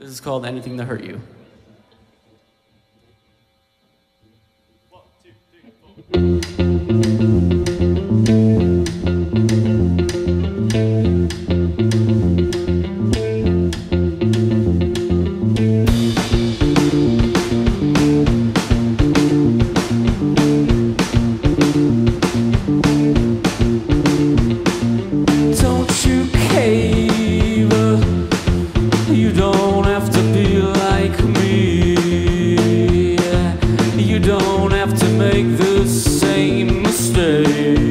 This is called Anything to Hurt You. don't have to make the same mistake.